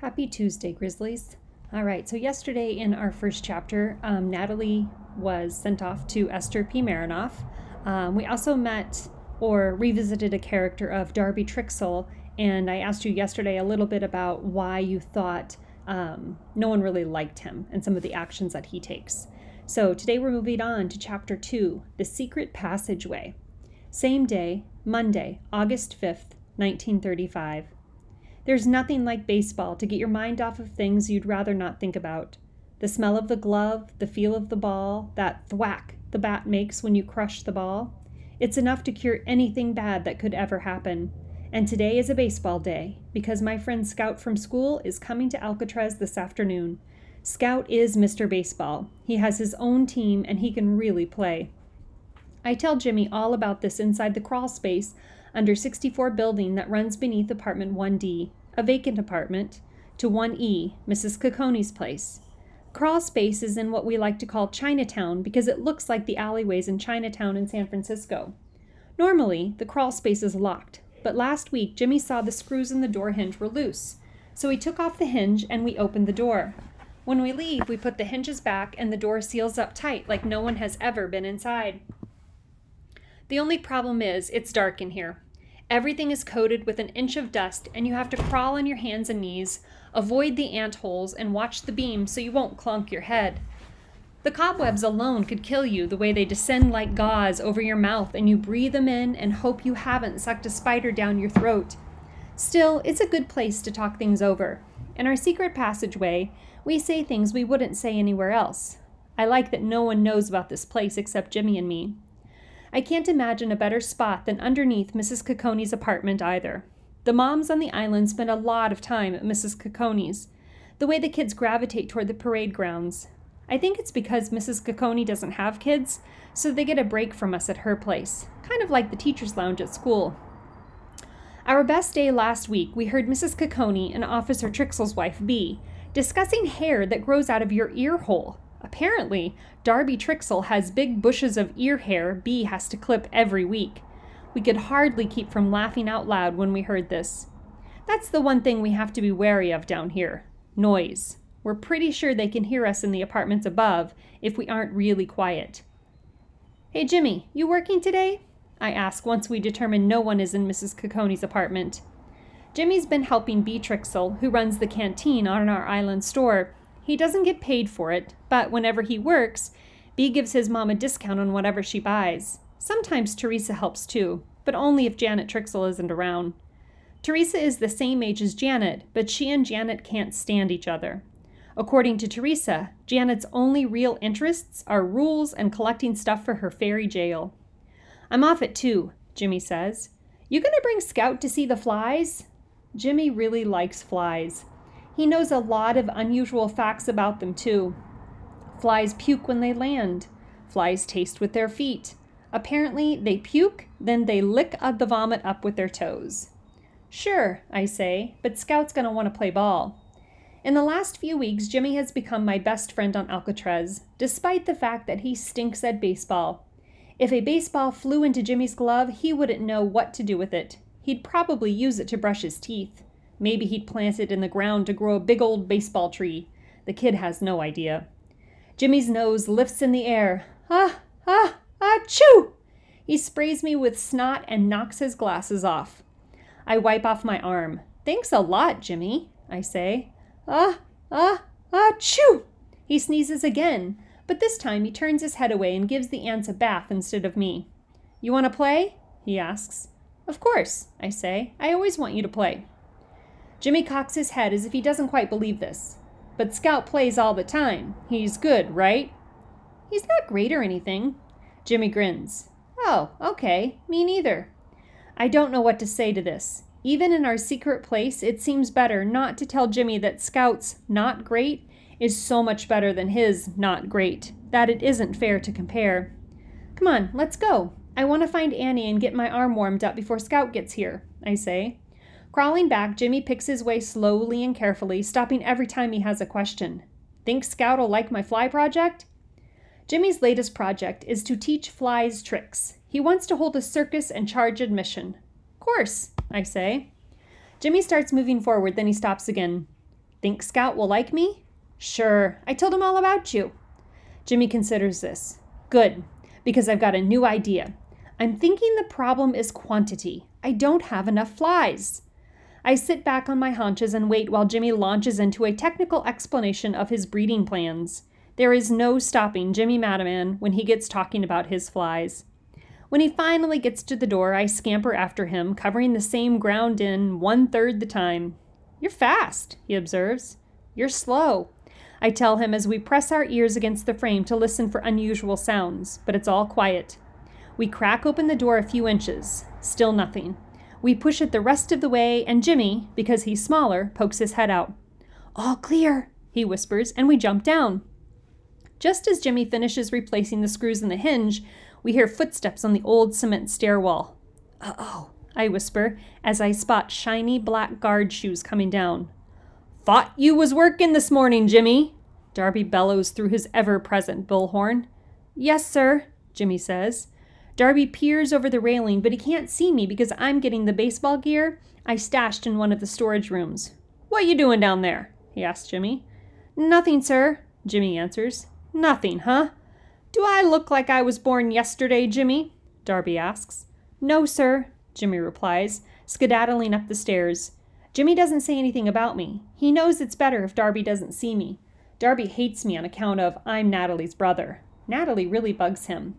Happy Tuesday, Grizzlies. All right, so yesterday in our first chapter, um, Natalie was sent off to Esther P. Marinoff. Um, we also met or revisited a character of Darby Trixle, and I asked you yesterday a little bit about why you thought um, no one really liked him and some of the actions that he takes. So today we're moving on to chapter two The Secret Passageway. Same day, Monday, August 5th, 1935. There's nothing like baseball to get your mind off of things you'd rather not think about. The smell of the glove, the feel of the ball, that thwack the bat makes when you crush the ball. It's enough to cure anything bad that could ever happen. And today is a baseball day because my friend Scout from school is coming to Alcatraz this afternoon. Scout is Mr. Baseball. He has his own team and he can really play. I tell Jimmy all about this inside the crawl space under 64 building that runs beneath apartment 1D, a vacant apartment, to 1E, Mrs. Caconi's place. Crawl space is in what we like to call Chinatown because it looks like the alleyways in Chinatown in San Francisco. Normally, the crawl space is locked, but last week Jimmy saw the screws in the door hinge were loose. So he took off the hinge and we opened the door. When we leave, we put the hinges back and the door seals up tight like no one has ever been inside. The only problem is, it's dark in here. Everything is coated with an inch of dust, and you have to crawl on your hands and knees, avoid the ant holes, and watch the beams so you won't clunk your head. The cobwebs alone could kill you the way they descend like gauze over your mouth, and you breathe them in and hope you haven't sucked a spider down your throat. Still, it's a good place to talk things over. In our secret passageway, we say things we wouldn't say anywhere else. I like that no one knows about this place except Jimmy and me. I can't imagine a better spot than underneath Mrs. Caconi's apartment either. The moms on the island spend a lot of time at Mrs. Caconi's, the way the kids gravitate toward the parade grounds. I think it's because Mrs. Caconi doesn't have kids, so they get a break from us at her place, kind of like the teacher's lounge at school. Our best day last week, we heard Mrs. Caconi and Officer Trixle's wife, Bea, discussing hair that grows out of your ear hole. Apparently, Darby Trixle has big bushes of ear hair Bea has to clip every week. We could hardly keep from laughing out loud when we heard this. That's the one thing we have to be wary of down here noise. We're pretty sure they can hear us in the apartments above if we aren't really quiet. Hey, Jimmy, you working today? I ask once we determine no one is in Mrs. Caconi's apartment. Jimmy's been helping Bea Trixle, who runs the canteen on our island store, he doesn't get paid for it, but whenever he works, Bea gives his mom a discount on whatever she buys. Sometimes Teresa helps too, but only if Janet Trixle isn't around. Teresa is the same age as Janet, but she and Janet can't stand each other. According to Teresa, Janet's only real interests are rules and collecting stuff for her fairy jail. I'm off at two, Jimmy says. You gonna bring Scout to see the flies? Jimmy really likes flies. He knows a lot of unusual facts about them, too. Flies puke when they land. Flies taste with their feet. Apparently, they puke, then they lick the vomit up with their toes. Sure, I say, but Scout's gonna want to play ball. In the last few weeks, Jimmy has become my best friend on Alcatraz, despite the fact that he stinks at baseball. If a baseball flew into Jimmy's glove, he wouldn't know what to do with it. He'd probably use it to brush his teeth. Maybe he'd plant it in the ground to grow a big old baseball tree. The kid has no idea. Jimmy's nose lifts in the air. Ah, ah, ah, chew! He sprays me with snot and knocks his glasses off. I wipe off my arm. Thanks a lot, Jimmy, I say. Ah, ah, ah, chew! He sneezes again, but this time he turns his head away and gives the ants a bath instead of me. You want to play? he asks. Of course, I say. I always want you to play. Jimmy cocks his head as if he doesn't quite believe this. But Scout plays all the time. He's good, right? He's not great or anything. Jimmy grins. Oh, okay. Me neither. I don't know what to say to this. Even in our secret place, it seems better not to tell Jimmy that Scout's not great is so much better than his not great that it isn't fair to compare. Come on, let's go. I want to find Annie and get my arm warmed up before Scout gets here, I say. Crawling back, Jimmy picks his way slowly and carefully, stopping every time he has a question. Think Scout'll like my fly project? Jimmy's latest project is to teach flies tricks. He wants to hold a circus and charge admission. Course, I say. Jimmy starts moving forward, then he stops again. Think Scout will like me? Sure, I told him all about you. Jimmy considers this. Good, because I've got a new idea. I'm thinking the problem is quantity. I don't have enough flies. I sit back on my haunches and wait while Jimmy launches into a technical explanation of his breeding plans. There is no stopping Jimmy Mattaman when he gets talking about his flies. When he finally gets to the door, I scamper after him, covering the same ground in one third the time. You're fast, he observes. You're slow. I tell him as we press our ears against the frame to listen for unusual sounds, but it's all quiet. We crack open the door a few inches. Still nothing. We push it the rest of the way, and Jimmy, because he's smaller, pokes his head out. All clear, he whispers, and we jump down. Just as Jimmy finishes replacing the screws in the hinge, we hear footsteps on the old cement stairwell. Uh oh, I whisper as I spot shiny black guard shoes coming down. Thought you was working this morning, Jimmy, Darby bellows through his ever present bullhorn. Yes, sir, Jimmy says. Darby peers over the railing, but he can't see me because I'm getting the baseball gear I stashed in one of the storage rooms. What you doing down there? he asks Jimmy. Nothing, sir, Jimmy answers. Nothing, huh? Do I look like I was born yesterday, Jimmy? Darby asks. No, sir, Jimmy replies, skedaddling up the stairs. Jimmy doesn't say anything about me. He knows it's better if Darby doesn't see me. Darby hates me on account of I'm Natalie's brother. Natalie really bugs him.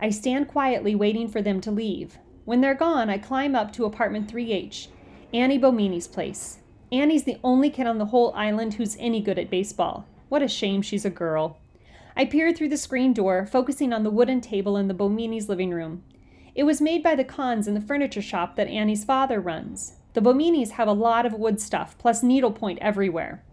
I stand quietly waiting for them to leave. When they're gone, I climb up to apartment 3H, Annie Bomini's place. Annie's the only kid on the whole island who's any good at baseball. What a shame she's a girl. I peer through the screen door, focusing on the wooden table in the Bomini's living room. It was made by the cons in the furniture shop that Annie's father runs. The Bominis have a lot of wood stuff, plus needlepoint everywhere.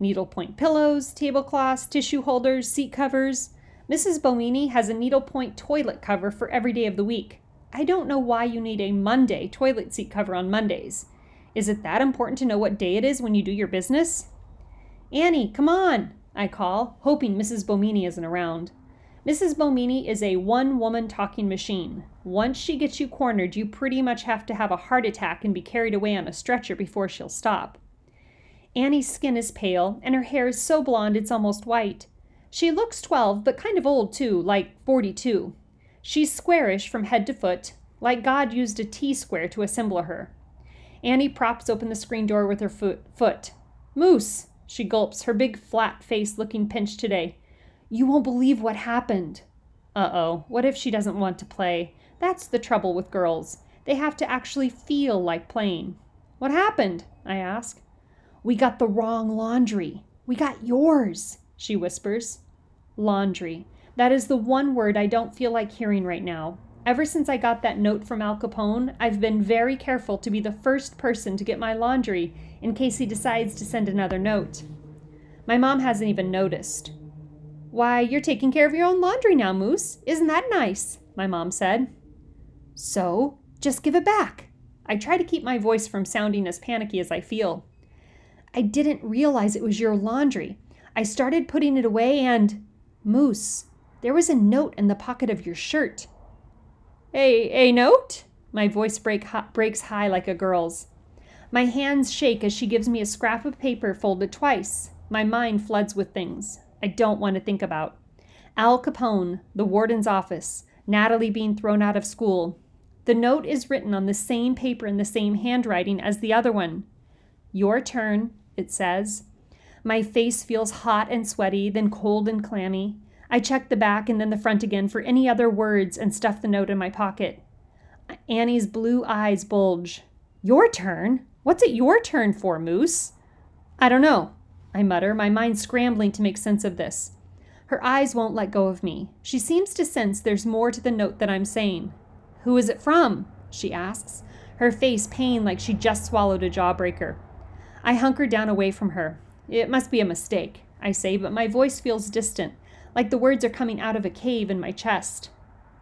Needlepoint pillows, tablecloths, tissue holders, seat covers. Mrs. Bomini has a needlepoint toilet cover for every day of the week. I don't know why you need a Monday toilet seat cover on Mondays. Is it that important to know what day it is when you do your business? Annie, come on, I call, hoping Mrs. Bomini isn't around. Mrs. Bomini is a one woman talking machine. Once she gets you cornered, you pretty much have to have a heart attack and be carried away on a stretcher before she'll stop. Annie's skin is pale, and her hair is so blonde it's almost white. She looks 12, but kind of old too, like 42. She's squarish from head to foot, like God used a T square to assemble her. Annie props open the screen door with her foot. foot. Moose, she gulps, her big flat face looking pinched today. You won't believe what happened. Uh oh, what if she doesn't want to play? That's the trouble with girls. They have to actually feel like playing. What happened? I ask. We got the wrong laundry. We got yours, she whispers. Laundry. That is the one word I don't feel like hearing right now. Ever since I got that note from Al Capone, I've been very careful to be the first person to get my laundry in case he decides to send another note. My mom hasn't even noticed. Why, you're taking care of your own laundry now, Moose. Isn't that nice? My mom said. So, just give it back. I try to keep my voice from sounding as panicky as I feel. I didn't realize it was your laundry. I started putting it away and. Moose, there was a note in the pocket of your shirt. A, a note? My voice break, breaks high like a girl's. My hands shake as she gives me a scrap of paper folded twice. My mind floods with things I don't want to think about. Al Capone, the warden's office, Natalie being thrown out of school. The note is written on the same paper in the same handwriting as the other one. Your turn, it says. My face feels hot and sweaty, then cold and clammy. I check the back and then the front again for any other words and stuff the note in my pocket. Annie's blue eyes bulge. Your turn? What's it your turn for, Moose? I don't know, I mutter, my mind scrambling to make sense of this. Her eyes won't let go of me. She seems to sense there's more to the note than I'm saying. Who is it from? she asks, her face pained like she just swallowed a jawbreaker. I hunker down away from her. It must be a mistake, I say, but my voice feels distant, like the words are coming out of a cave in my chest.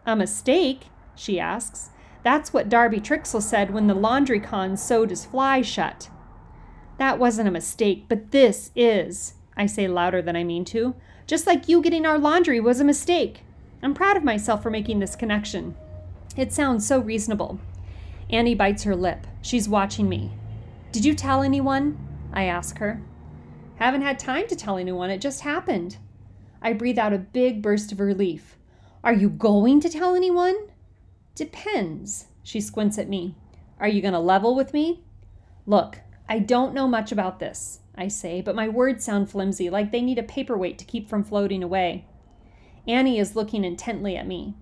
A mistake? she asks. That's what Darby Trixle said when the laundry con sewed his fly shut. That wasn't a mistake, but this is, I say louder than I mean to. Just like you getting our laundry was a mistake. I'm proud of myself for making this connection. It sounds so reasonable. Annie bites her lip. She's watching me. Did you tell anyone? I ask her. Haven't had time to tell anyone. It just happened. I breathe out a big burst of relief. Are you going to tell anyone? Depends. She squints at me. Are you going to level with me? Look, I don't know much about this, I say, but my words sound flimsy, like they need a paperweight to keep from floating away. Annie is looking intently at me.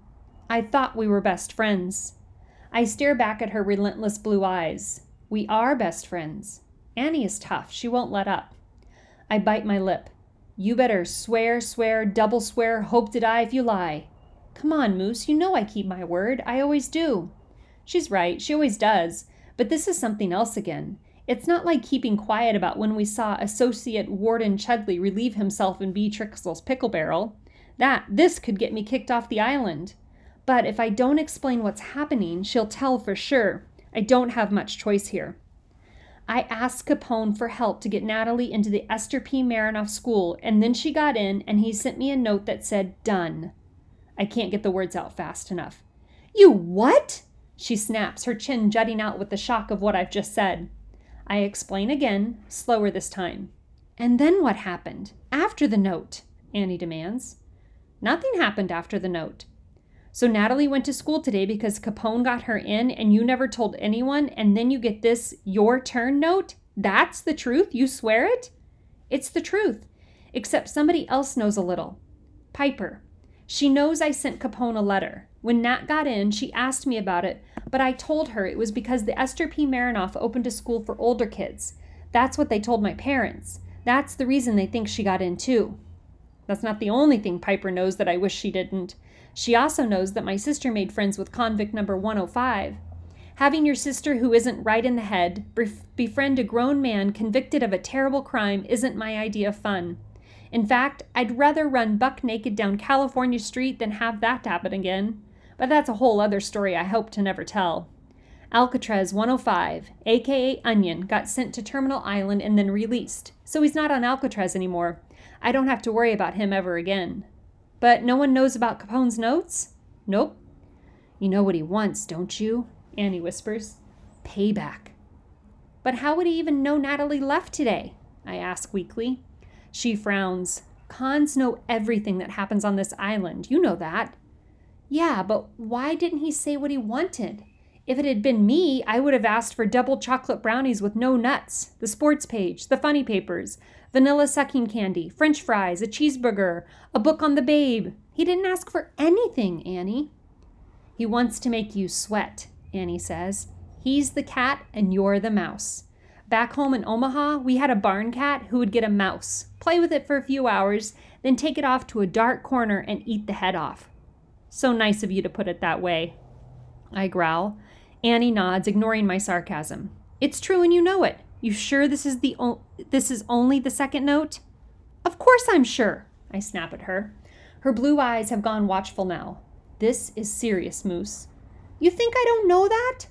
I thought we were best friends. I stare back at her relentless blue eyes. We are best friends. Annie is tough. She won't let up. I bite my lip. You better swear, swear, double swear, hope to die if you lie. Come on, Moose, you know I keep my word. I always do. She's right, she always does. But this is something else again. It's not like keeping quiet about when we saw Associate Warden Chudley relieve himself in Beatrix's pickle barrel. That, this could get me kicked off the island. But if I don't explain what's happening, she'll tell for sure. I don't have much choice here. I asked Capone for help to get Natalie into the Esther P. Marinoff school, and then she got in, and he sent me a note that said, Done. I can't get the words out fast enough. You what? She snaps, her chin jutting out with the shock of what I've just said. I explain again, slower this time. And then what happened? After the note? Annie demands. Nothing happened after the note. So Natalie went to school today because Capone got her in and you never told anyone, and then you get this your turn note? That's the truth? You swear it? It's the truth, except somebody else knows a little. Piper. She knows I sent Capone a letter. When Nat got in, she asked me about it, but I told her it was because the Esther P. Marinoff opened a school for older kids. That's what they told my parents. That's the reason they think she got in too. That's not the only thing Piper knows that I wish she didn't. She also knows that my sister made friends with convict number 105. Having your sister who isn't right in the head befriend a grown man convicted of a terrible crime isn't my idea of fun. In fact, I'd rather run buck naked down California Street than have that happen again. But that's a whole other story I hope to never tell. Alcatraz 105, aka Onion, got sent to Terminal Island and then released, so he's not on Alcatraz anymore. I don't have to worry about him ever again. But no one knows about Capone's notes? Nope. You know what he wants, don't you? Annie whispers. Payback. But how would he even know Natalie left today? I ask weakly. She frowns. Cons know everything that happens on this island. You know that. Yeah, but why didn't he say what he wanted? If it had been me, I would have asked for double chocolate brownies with no nuts, the sports page, the funny papers, vanilla sucking candy, french fries, a cheeseburger, a book on the babe. He didn't ask for anything, Annie. He wants to make you sweat, Annie says. He's the cat and you're the mouse. Back home in Omaha, we had a barn cat who would get a mouse, play with it for a few hours, then take it off to a dark corner and eat the head off. So nice of you to put it that way. I growl. Annie nods, ignoring my sarcasm. It's true and you know it. You sure this is the o- this is only the second note? Of course I'm sure. I snap at her. Her blue eyes have gone watchful now. This is serious, Moose. You think I don't know that?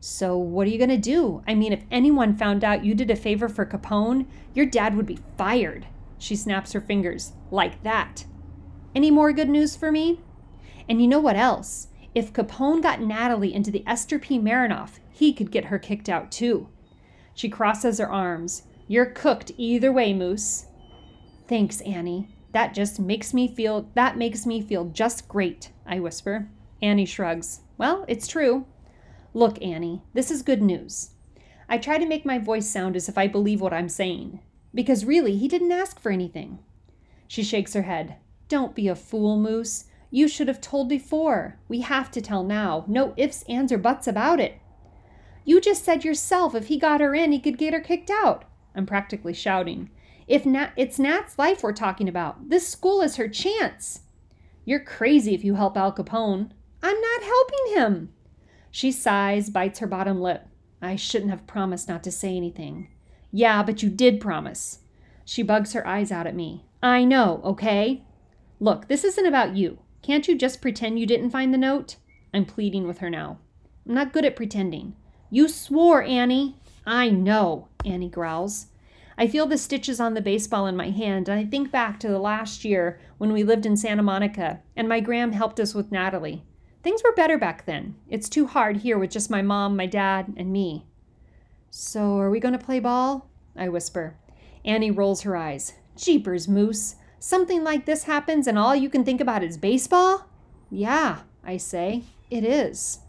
So, what are you going to do? I mean, if anyone found out you did a favor for Capone, your dad would be fired. She snaps her fingers. Like that. Any more good news for me? And you know what else? If Capone got Natalie into the Esther P. Marinoff, he could get her kicked out too. She crosses her arms. You're cooked either way, Moose. Thanks, Annie. That just makes me feel that makes me feel just great, I whisper. Annie shrugs. Well, it's true. Look, Annie, this is good news. I try to make my voice sound as if I believe what I'm saying, because really, he didn't ask for anything. She shakes her head. Don't be a fool, Moose. You should have told before. We have to tell now. No ifs, ands, or buts about it. You just said yourself if he got her in, he could get her kicked out. I'm practically shouting. If Nat, it's Nat's life we're talking about. This school is her chance. You're crazy if you help Al Capone. I'm not helping him. She sighs, bites her bottom lip. I shouldn't have promised not to say anything. Yeah, but you did promise. She bugs her eyes out at me. I know, okay? Look, this isn't about you. Can't you just pretend you didn't find the note? I'm pleading with her now. I'm not good at pretending. You swore, Annie. I know, Annie growls. I feel the stitches on the baseball in my hand, and I think back to the last year when we lived in Santa Monica and my Gram helped us with Natalie. Things were better back then. It's too hard here with just my mom, my dad, and me. So, are we going to play ball? I whisper. Annie rolls her eyes. Jeepers, Moose. Something like this happens and all you can think about is baseball? Yeah, I say, it is.